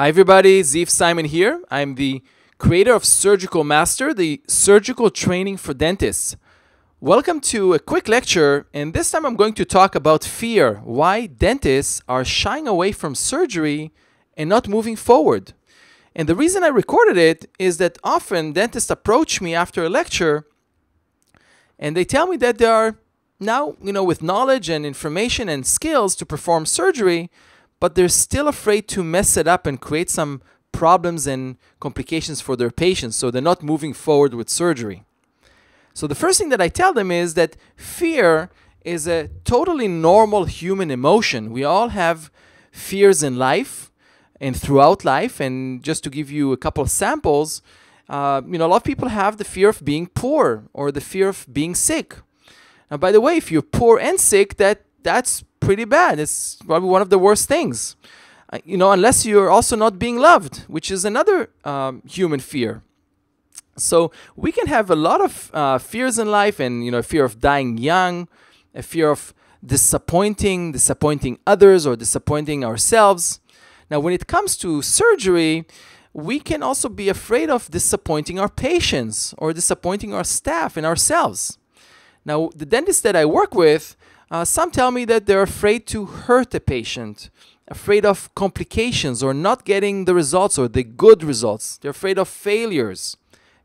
Hi, everybody. Ziv Simon here. I'm the creator of SurgicalMaster, the surgical training for dentists. Welcome to a quick lecture, and this time I'm going to talk about fear why dentists are shying away from surgery and not moving forward. And the reason I recorded it is that often dentists approach me after a lecture and they tell me that they are now, you know, with knowledge and information and skills to perform surgery, but they're still afraid to mess it up and create some problems and complications for their patients, so they're not moving forward with surgery. So the first thing that I tell them is that fear is a totally normal human emotion. We all have fears in life and throughout life. And just to give you a couple of samples, uh, you know, a lot of people have the fear of being poor or the fear of being sick. Now, by the way, if you're poor and sick, that that's pretty bad. It's probably one of the worst things. Uh, you know, unless you're also not being loved, which is another um, human fear. So we can have a lot of uh, fears in life, and you know, fear of dying young, a fear of disappointing, disappointing others, or disappointing ourselves. Now, when it comes to surgery, we can also be afraid of disappointing our patients or disappointing our staff and ourselves. Now, the dentist that I work with, uh, some tell me that they're afraid to hurt a patient, afraid of complications or not getting the results or the good results. They're afraid of failures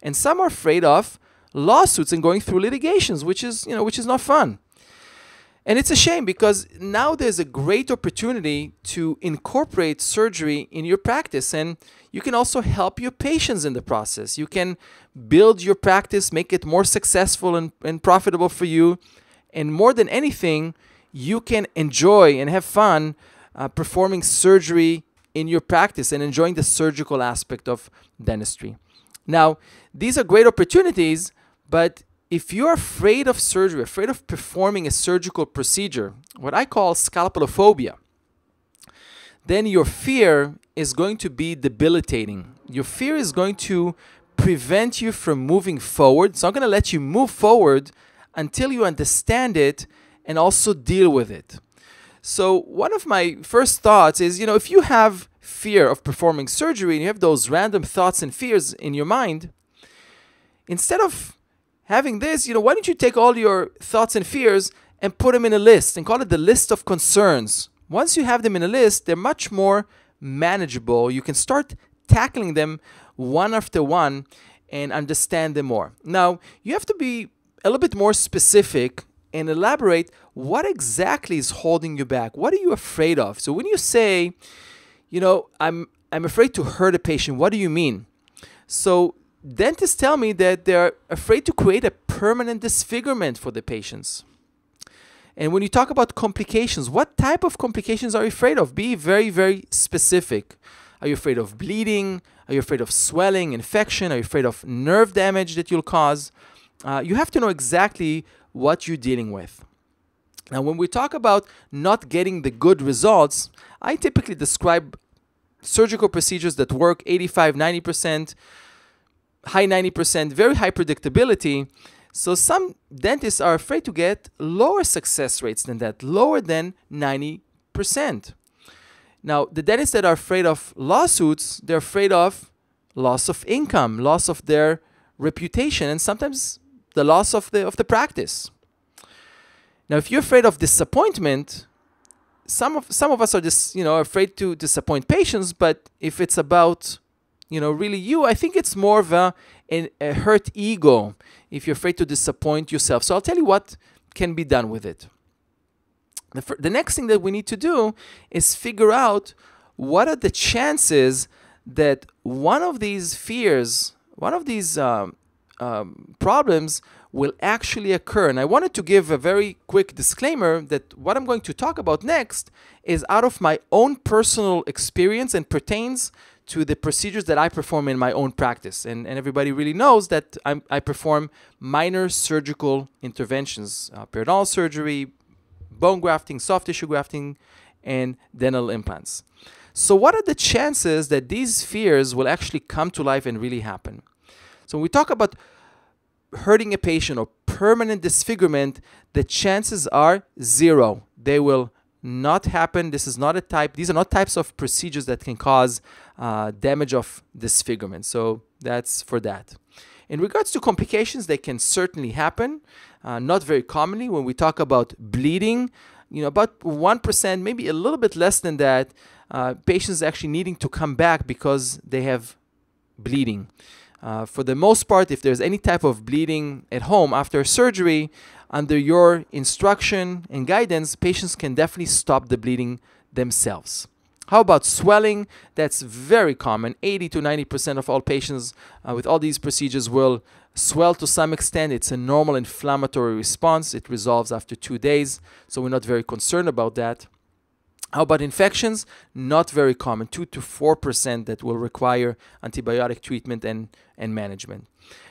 and some are afraid of lawsuits and going through litigations, which is you know which is not fun. And it's a shame because now there's a great opportunity to incorporate surgery in your practice and you can also help your patients in the process. You can build your practice, make it more successful and, and profitable for you. And more than anything, you can enjoy and have fun uh, performing surgery in your practice and enjoying the surgical aspect of dentistry. Now, these are great opportunities, but if you're afraid of surgery, afraid of performing a surgical procedure, what I call scalpelophobia, then your fear is going to be debilitating. Your fear is going to prevent you from moving forward. It's not going to let you move forward until you understand it and also deal with it. So, one of my first thoughts is you know, if you have fear of performing surgery and you have those random thoughts and fears in your mind, instead of having this, you know, why don't you take all your thoughts and fears and put them in a list and call it the list of concerns? Once you have them in a list, they're much more manageable. You can start tackling them one after one and understand them more. Now, you have to be a little bit more specific and elaborate what exactly is holding you back. What are you afraid of? So when you say, you know, I'm I'm afraid to hurt a patient, what do you mean? So dentists tell me that they're afraid to create a permanent disfigurement for the patients. And when you talk about complications, what type of complications are you afraid of? Be very, very specific. Are you afraid of bleeding? Are you afraid of swelling, infection? Are you afraid of nerve damage that you'll cause? Uh, you have to know exactly what you're dealing with. Now, when we talk about not getting the good results, I typically describe surgical procedures that work 85, 90% high 90%, very high predictability. So some dentists are afraid to get lower success rates than that, lower than 90%. Now, the dentists that are afraid of lawsuits, they're afraid of loss of income, loss of their reputation, and sometimes the loss of the of the practice. Now, if you're afraid of disappointment, some of some of us are just you know afraid to disappoint patients, but if it's about you know, really you, I think it's more of a, a hurt ego if you're afraid to disappoint yourself. So I'll tell you what can be done with it. The, the next thing that we need to do is figure out what are the chances that one of these fears, one of these um, um, problems will actually occur. And I wanted to give a very quick disclaimer that what I'm going to talk about next is out of my own personal experience and pertains to the procedures that I perform in my own practice. And, and everybody really knows that I'm, i perform minor surgical interventions uh, periodontal surgery, bone grafting, soft tissue grafting, and dental implants. So, what are the chances that these fears will actually come to life and really happen? So, when we talk about hurting a patient or permanent disfigurement, the chances are zero. They will not happen. This is not a type, these are not types of procedures that can cause uh, damage of disfigurement. So that's for that. In regards to complications, they can certainly happen, uh, not very commonly. When we talk about bleeding, you know, about 1%, maybe a little bit less than that, uh, patients actually needing to come back because they have bleeding. Uh, for the most part, if there's any type of bleeding at home after surgery, under your instruction and guidance, patients can definitely stop the bleeding themselves. How about swelling? That's very common. 80 to 90% of all patients uh, with all these procedures will swell to some extent. It's a normal inflammatory response. It resolves after two days, so we're not very concerned about that. How about infections? Not very common, 2 to 4% that will require antibiotic treatment and, and management.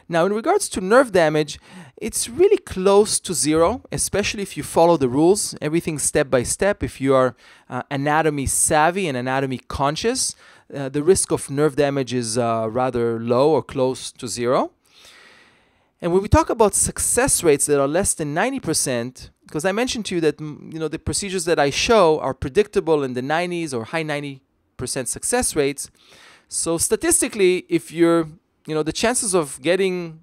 Now, in regards to nerve damage, it's really close to zero, especially if you follow the rules, everything step by step. If you are uh, anatomy savvy and anatomy conscious, uh, the risk of nerve damage is uh, rather low or close to zero. And when we talk about success rates that are less than 90%, because I mentioned to you that you know the procedures that I show are predictable in the 90s or high 90% success rates. So statistically, if you're you know the chances of getting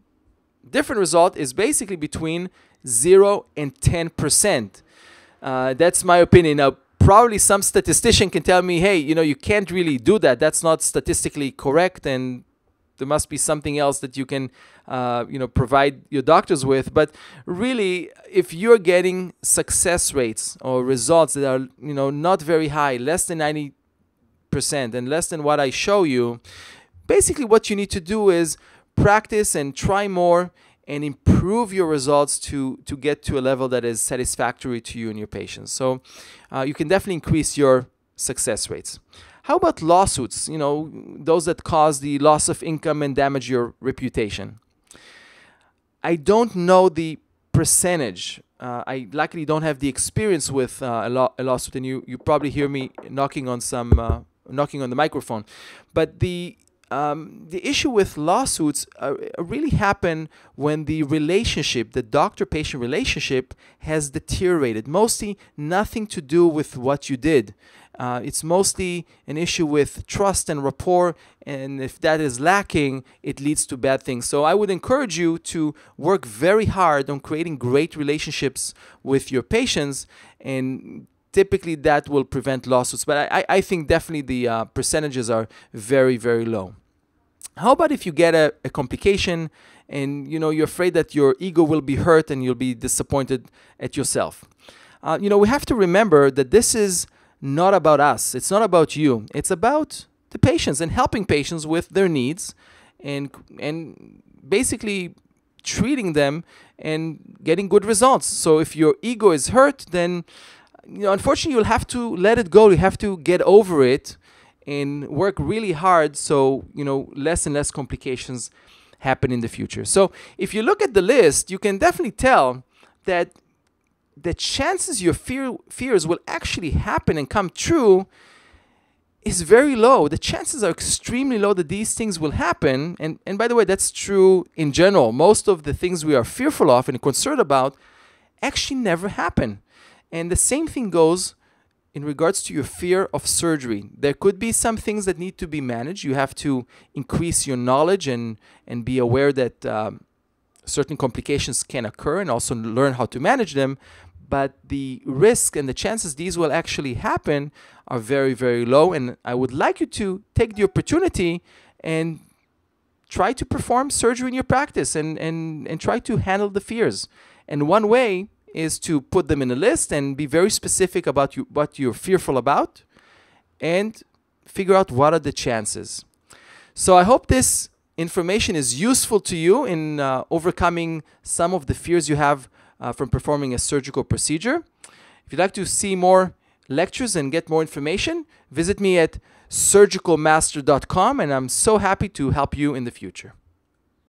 different result is basically between 0 and 10%. Uh, that's my opinion. Now, probably some statistician can tell me, hey, you know, you can't really do that. That's not statistically correct, and there must be something else that you can uh, you know provide your doctors with. But really if you're getting success rates or results that are you know not very high less than 90% and less than what i show you basically what you need to do is practice and try more and improve your results to to get to a level that is satisfactory to you and your patients. So uh, you can definitely increase your success rates how about lawsuits? You know, those that cause the loss of income and damage your reputation. I don't know the percentage. Uh, I likely don't have the experience with uh, a, a, lawsuit, and you, you probably hear me knocking on some uh, knocking on the microphone. But the um, the issue with lawsuits uh, really happen when the relationship, the doctor-patient relationship, has deteriorated. Mostly nothing to do with what you did. Uh, it's mostly an issue with trust and rapport, and if that is lacking, it leads to bad things. So I would encourage you to work very hard on creating great relationships with your patients, and typically that will prevent lawsuits. But I, I think definitely the uh, percentages are very, very low. How about if you get a, a complication and you know you're afraid that your ego will be hurt and you'll be disappointed at yourself? Uh, you know we have to remember that this is not about us. It's not about you. It's about the patients and helping patients with their needs and and basically treating them and getting good results. So if your ego is hurt, then you know unfortunately you'll have to let it go. You have to get over it and work really hard so you know less and less complications happen in the future. So if you look at the list, you can definitely tell that the chances your fear, fears will actually happen and come true is very low. The chances are extremely low that these things will happen. And, and by the way, that's true in general. Most of the things we are fearful of and concerned about actually never happen. And the same thing goes in regards to your fear of surgery. There could be some things that need to be managed. You have to increase your knowledge and, and be aware that um, certain complications can occur and also learn how to manage them but the risk and the chances these will actually happen are very, very low. And I would like you to take the opportunity and try to perform surgery in your practice and, and, and try to handle the fears. And one way is to put them in a list and be very specific about you, what you're fearful about and figure out what are the chances. So I hope this information is useful to you in uh, overcoming some of the fears you have uh, from performing a surgical procedure. If you'd like to see more lectures and get more information, visit me at surgicalmaster.com and I'm so happy to help you in the future.